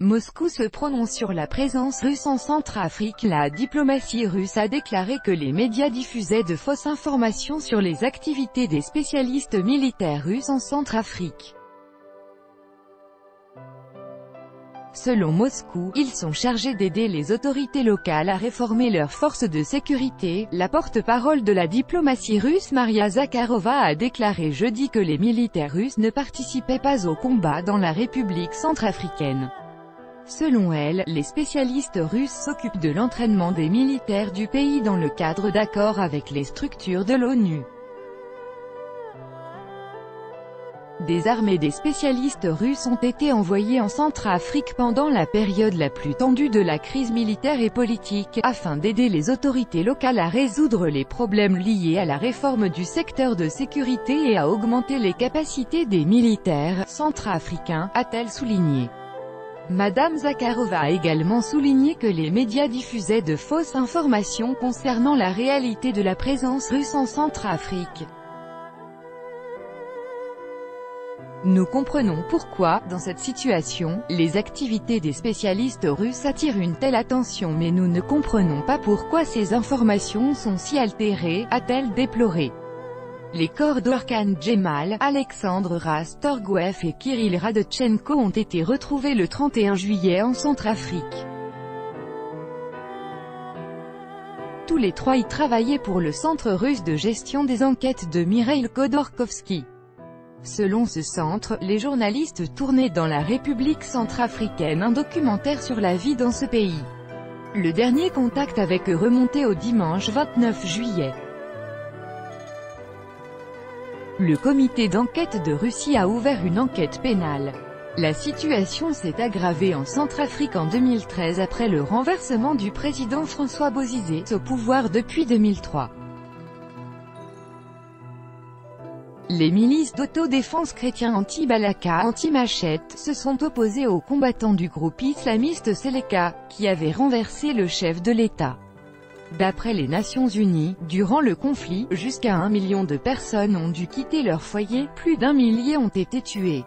Moscou se prononce sur la présence russe en Centrafrique. La diplomatie russe a déclaré que les médias diffusaient de fausses informations sur les activités des spécialistes militaires russes en Centrafrique. Selon Moscou, ils sont chargés d'aider les autorités locales à réformer leurs forces de sécurité. La porte-parole de la diplomatie russe Maria Zakharova a déclaré jeudi que les militaires russes ne participaient pas au combat dans la République centrafricaine. Selon elle, les spécialistes russes s'occupent de l'entraînement des militaires du pays dans le cadre d'accords avec les structures de l'ONU. Des armées des spécialistes russes ont été envoyées en Centrafrique pendant la période la plus tendue de la crise militaire et politique, afin d'aider les autorités locales à résoudre les problèmes liés à la réforme du secteur de sécurité et à augmenter les capacités des militaires centrafricains, a-t-elle souligné. Madame Zakharova a également souligné que les médias diffusaient de fausses informations concernant la réalité de la présence russe en Centrafrique. Nous comprenons pourquoi, dans cette situation, les activités des spécialistes russes attirent une telle attention mais nous ne comprenons pas pourquoi ces informations sont si altérées, a-t-elle déploré. Les corps d'Orkan Djemal, Alexandre Rastorgouev et Kirill Radchenko ont été retrouvés le 31 juillet en Centrafrique. Tous les trois y travaillaient pour le Centre russe de gestion des enquêtes de Mireille Khodorkovsky. Selon ce centre, les journalistes tournaient dans la République centrafricaine un documentaire sur la vie dans ce pays. Le dernier contact avec eux remontait au dimanche 29 juillet. Le comité d'enquête de Russie a ouvert une enquête pénale. La situation s'est aggravée en Centrafrique en 2013 après le renversement du président François Bozizé au pouvoir depuis 2003. Les milices d'autodéfense chrétien anti-Balaka, anti-Machette, se sont opposées aux combattants du groupe islamiste Seleka, qui avait renversé le chef de l'État. D'après les Nations Unies, durant le conflit, jusqu'à un million de personnes ont dû quitter leur foyer, plus d'un millier ont été tués.